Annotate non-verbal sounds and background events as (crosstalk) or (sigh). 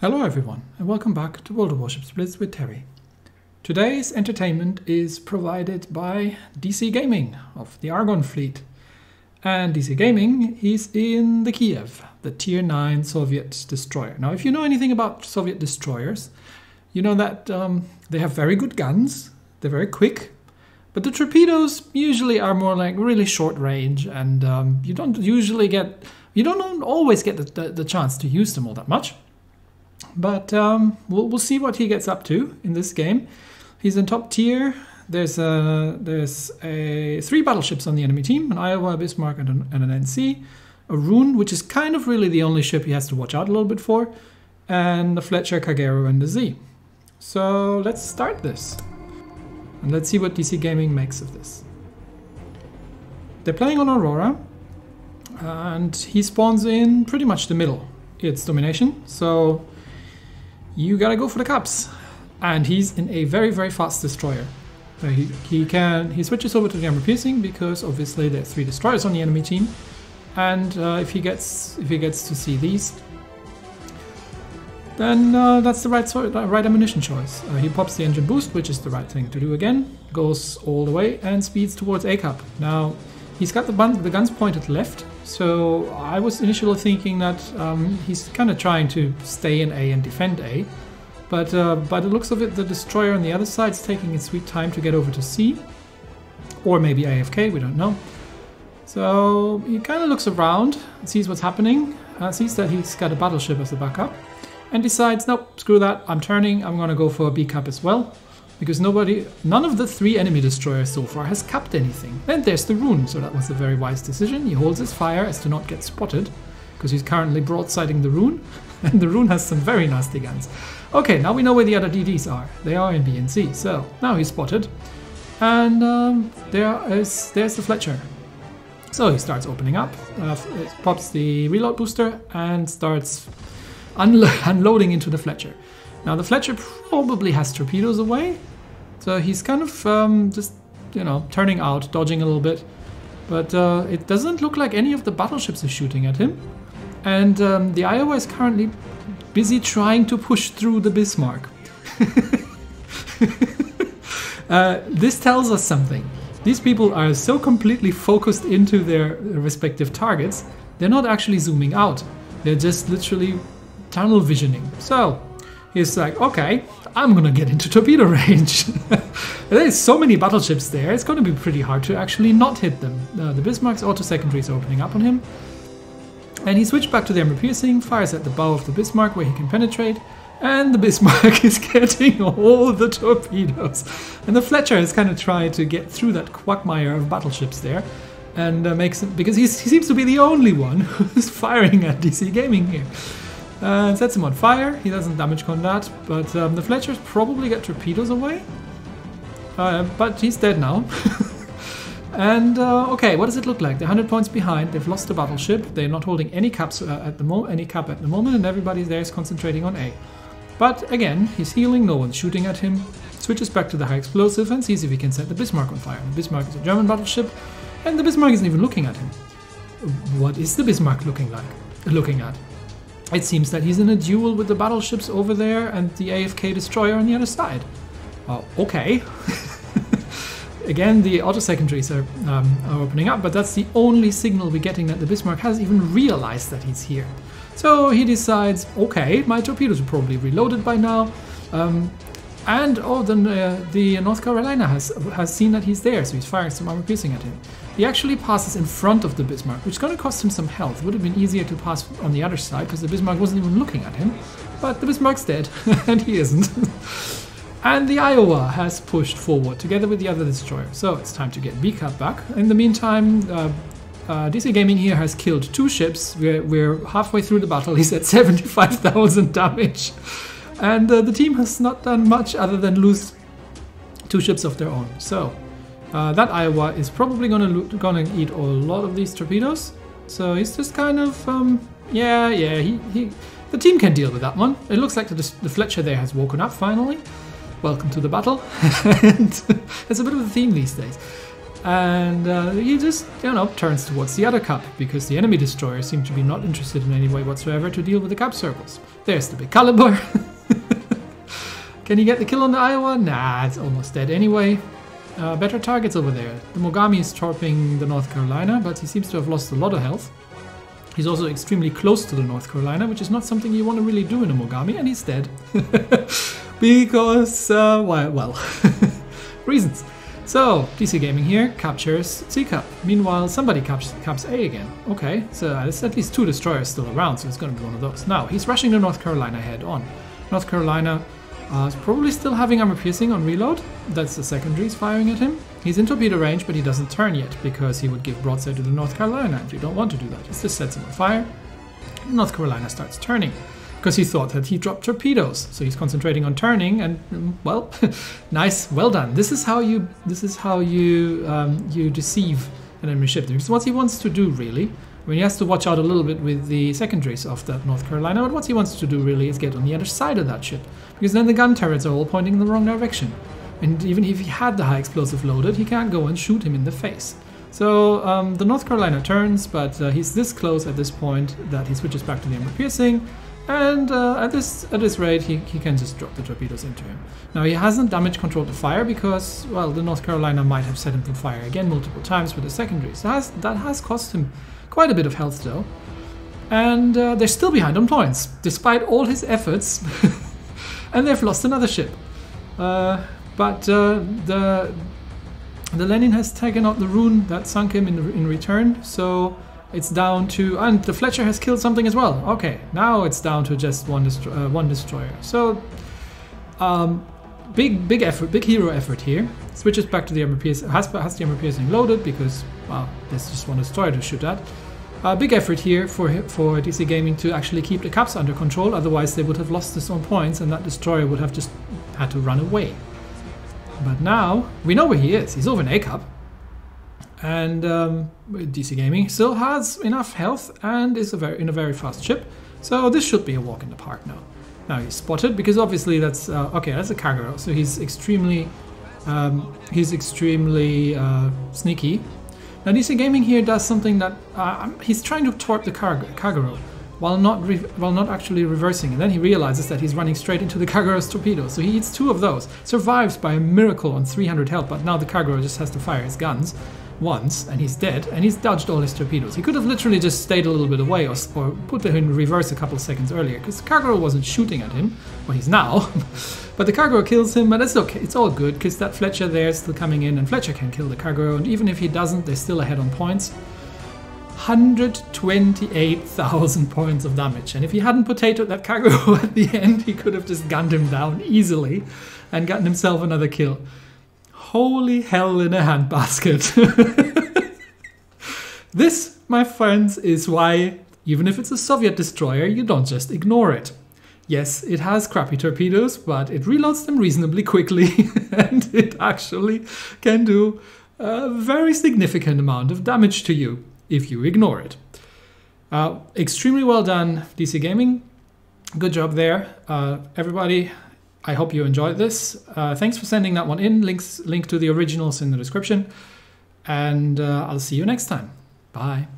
Hello everyone and welcome back to World of Warships Blitz with Terry. Today's entertainment is provided by DC Gaming of the Argon fleet. And DC Gaming is in the Kiev, the Tier 9 Soviet destroyer. Now if you know anything about Soviet destroyers, you know that um, they have very good guns, they're very quick, but the torpedoes usually are more like really short range and um, you don't usually get, you don't always get the, the, the chance to use them all that much. But um, we'll, we'll see what he gets up to in this game. He's in top tier. There's a, there's a three battleships on the enemy team, an Iowa, a Bismarck, and an, and an NC. A Roon, which is kind of really the only ship he has to watch out a little bit for. And a Fletcher, Kagero, and the Z. So let's start this. And let's see what DC Gaming makes of this. They're playing on Aurora. And he spawns in pretty much the middle. It's domination, so you gotta go for the cups. And he's in a very, very fast destroyer. Uh, he, he can he switches over to the armor piercing because obviously there are three destroyers on the enemy team, and uh, if he gets if he gets to see these, then uh, that's the right sort, right ammunition choice. Uh, he pops the engine boost, which is the right thing to do again, goes all the way and speeds towards A cup. Now he's got the, bun, the guns pointed left, so I was initially thinking that um, he's kind of trying to stay in A and defend A. But uh, by the looks of it, the destroyer on the other side is taking its sweet time to get over to C. Or maybe AFK, we don't know. So he kind of looks around, sees what's happening, uh, sees that he's got a battleship as a backup, and decides, nope, screw that, I'm turning, I'm gonna go for a B cup as well because nobody, none of the three enemy destroyers so far has capped anything. And there's the Roon, so that was a very wise decision. He holds his fire as to not get spotted, because he's currently broadsiding the Roon, (laughs) and the Roon has some very nasty guns. Okay, now we know where the other DDs are. They are in B and C, so now he's spotted. And um, there is there's the Fletcher. So he starts opening up, uh, pops the reload booster, and starts unlo (laughs) unloading into the Fletcher. Now the Fletcher probably has torpedoes away, so he's kind of um, just, you know, turning out, dodging a little bit. But uh, it doesn't look like any of the battleships are shooting at him. And um, the Iowa is currently busy trying to push through the Bismarck. (laughs) uh, this tells us something. These people are so completely focused into their respective targets, they're not actually zooming out. They're just literally tunnel visioning. So, he's like, okay, I'm gonna get into torpedo (laughs) range. There's so many battleships there, it's gonna be pretty hard to actually not hit them. Uh, the Bismarck's auto secondary is opening up on him. And he switched back to the armor piercing, fires at the bow of the Bismarck where he can penetrate, and the Bismarck (laughs) is getting all the torpedoes. And the Fletcher is kind of trying to get through that quagmire of battleships there. And uh, makes it, because he seems to be the only one (laughs) who's firing at DC Gaming here. Uh, sets him on fire. He doesn't damage con but um, the Fletchers probably get torpedoes away. Uh, but he's dead now. (laughs) and uh, okay, what does it look like? They're 100 points behind. They've lost the battleship. They're not holding any caps uh, at the mo any cap at the moment, and everybody there is concentrating on A. But again, he's healing. No one's shooting at him. Switches back to the high explosive and sees if he can set the Bismarck on fire. The Bismarck is a German battleship, and the Bismarck isn't even looking at him. What is the Bismarck looking like? Looking at? It seems that he's in a duel with the battleships over there and the AFK destroyer on the other side. Okay. (laughs) Again, the auto secondaries are, um, are opening up, but that's the only signal we're getting that the Bismarck has even realized that he's here. So he decides, okay, my torpedoes are probably reloaded by now. Um, and oh, then uh, the North Carolina has has seen that he's there, so he's firing some armor piercing at him. He actually passes in front of the Bismarck, which is going to cost him some health. It would have been easier to pass on the other side because the Bismarck wasn't even looking at him. But the Bismarck's dead, (laughs) and he isn't. (laughs) and the Iowa has pushed forward together with the other destroyer. So it's time to get B Cup back. In the meantime, uh, uh, DC Gaming here has killed two ships. We're, we're halfway through the battle. He's at 75,000 damage. (laughs) And uh, the team has not done much other than lose two ships of their own. So uh, that Iowa is probably gonna gonna eat a lot of these torpedoes. So he's just kind of um, yeah yeah he, he the team can deal with that one. It looks like the, the Fletcher there has woken up finally. Welcome to the battle. (laughs) and it's a bit of a theme these days. and uh, he just, you know, turns towards the other cup because the enemy destroyers seem to be not interested in any way whatsoever to deal with the cup circles. There's the big caliber. (laughs) Can you get the kill on the Iowa? Nah, it's almost dead anyway. Uh, better targets over there. The Mogami is torping the North Carolina, but he seems to have lost a lot of health. He's also extremely close to the North Carolina, which is not something you want to really do in a Mogami, and he's dead. (laughs) because, uh, well, well (laughs) reasons. So, DC Gaming here captures C Cup. Meanwhile, somebody caps A again. Okay, so there's at least two destroyers still around, so it's going to be one of those. Now, he's rushing the North Carolina head on. North Carolina uh, is probably still having armor piercing on reload. That's the secondaries firing at him. He's in torpedo range, but he doesn't turn yet because he would give broadside to the North Carolina, and you don't want to do that. It just sets him on fire. North Carolina starts turning because he thought that he dropped torpedoes. So he's concentrating on turning, and mm, well, (laughs) nice, well done. This is how you this is how you um, you deceive an enemy ship. Because what he wants to do really, I mean, he has to watch out a little bit with the secondaries of that North Carolina. But what he wants to do really is get on the other side of that ship, because then the gun turrets are all pointing in the wrong direction. And even if he had the high explosive loaded, he can't go and shoot him in the face. So um, the North Carolina turns, but uh, he's this close at this point that he switches back to the armor piercing and uh, at this at this rate, he, he can just drop the torpedoes into him. Now he hasn't damage controlled the fire because, well, the North Carolina might have set him on fire again multiple times with the secondaries. That has, that has cost him quite a bit of health though. And uh, they're still behind on points, despite all his efforts. (laughs) and they've lost another ship. Uh, but uh, the the Lenin has taken out the Roon that sunk him in, in return, so it's down to and the Fletcher has killed something as well. Okay, now it's down to just one destro uh, one destroyer. So um, big big effort, big hero effort here. Switches back to the armor piercing has, has the armor piercing loaded because well, there's just one destroyer to shoot at. Uh, big effort here for for DC Gaming to actually keep the caps under control. Otherwise, they would have lost this on points, and that destroyer would have just had to run away. But now we know where he is. He's over an A cup and um, DC Gaming still has enough health and is a very, in a very fast ship. So this should be a walk in the park now. Now he's spotted because obviously that's uh, okay. That's a Kagero, so he's extremely um, he's extremely uh, sneaky. Now DC Gaming here does something that uh, he's trying to torp the cargo, Kagero while not while not actually reversing. And then he realizes that he's running straight into the Kagero's torpedo. So he eats two of those, survives by a miracle on 300 health, but now the Kagero just has to fire his guns once and he's dead and he's dodged all his torpedoes. He could have literally just stayed a little bit away or, or put them in reverse a couple of seconds earlier because Kagero wasn't shooting at him. Well, he's now. (laughs) but the Kagero kills him, but it's okay. It's all good because that Fletcher there is still coming in and Fletcher can kill the Kagero. And even if he doesn't, they're still ahead on points. 128,000 (laughs) points of damage. And if he hadn't potatoed that Kagero (laughs) at the end, he could have just gunned him down easily and gotten himself another kill. Holy hell in a handbasket. (laughs) this, my friends, is why, even if it's a Soviet destroyer, you don't just ignore it. Yes, it has crappy torpedoes, but it reloads them reasonably quickly, (laughs) and it actually can do a very significant amount of damage to you if you ignore it. Uh, extremely well done, DC Gaming. Good job there. Uh, everybody, I hope you enjoyed this. Uh, thanks for sending that one in. Links link to the originals in the description. And uh, I'll see you next time. Bye.